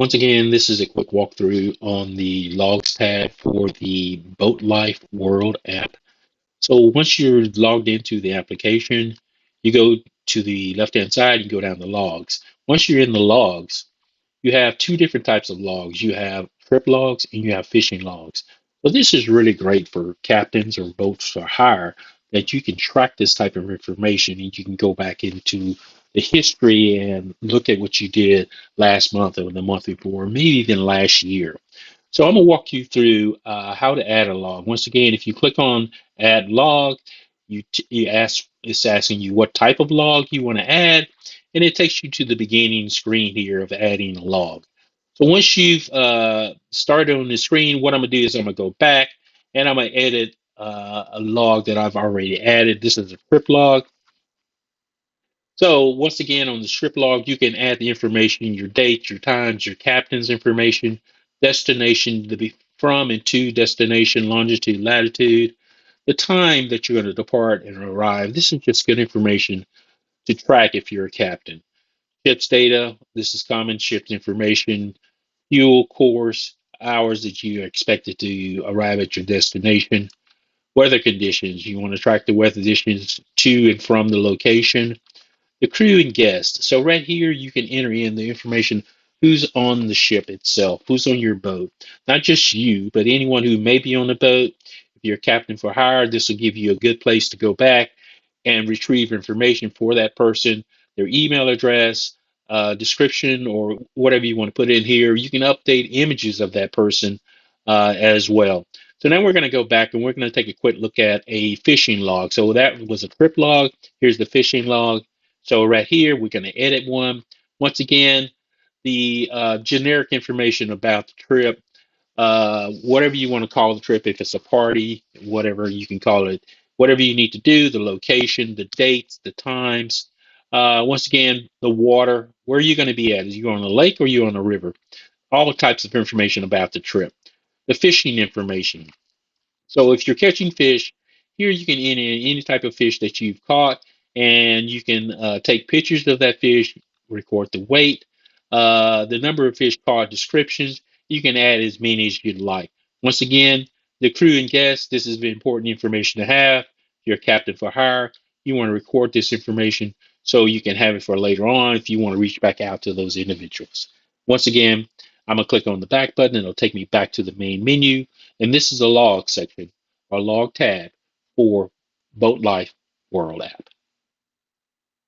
Once again, this is a quick walkthrough on the Logs tab for the Boat Life World app. So once you're logged into the application, you go to the left-hand side, you go down to Logs. Once you're in the Logs, you have two different types of logs. You have trip logs and you have fishing logs. So this is really great for captains or boats for hire that you can track this type of information and you can go back into the history and look at what you did last month or the month before, maybe even last year. So I'm gonna walk you through uh, how to add a log. Once again, if you click on add log, you, you ask it's asking you what type of log you want to add, and it takes you to the beginning screen here of adding a log. So once you've uh, started on the screen, what I'm gonna do is I'm gonna go back and I'm gonna edit uh, a log that I've already added. This is a trip log. So once again, on the trip log, you can add the information, your dates, your times, your captain's information, destination to be from and to destination, longitude, latitude, the time that you're going to depart and arrive. This is just good information to track if you're a captain. Ship's data, this is common ship's information, fuel course, hours that you are expected to arrive at your destination, weather conditions. You want to track the weather conditions to and from the location, the crew and guests. So right here, you can enter in the information who's on the ship itself, who's on your boat. Not just you, but anyone who may be on the boat. If you're a captain for hire, this will give you a good place to go back and retrieve information for that person, their email address, uh, description, or whatever you want to put in here. You can update images of that person uh, as well. So now we're going to go back and we're going to take a quick look at a fishing log. So that was a trip log. Here's the fishing log. So right here, we're going to edit one. Once again, the uh, generic information about the trip, uh, whatever you want to call the trip, if it's a party, whatever you can call it, whatever you need to do, the location, the dates, the times. Uh, once again, the water, where are you going to be at? Is you on a lake or you on a river? All the types of information about the trip. The fishing information. So if you're catching fish, here you can enter any type of fish that you've caught and you can uh, take pictures of that fish, record the weight, uh, the number of fish caught, descriptions. You can add as many as you'd like. Once again, the crew and guests, this is important information to have. If you're a captain for hire, you want to record this information so you can have it for later on if you want to reach back out to those individuals. Once again, I'm going to click on the back button and it'll take me back to the main menu. And this is a log section, or log tab for Boat Life World app.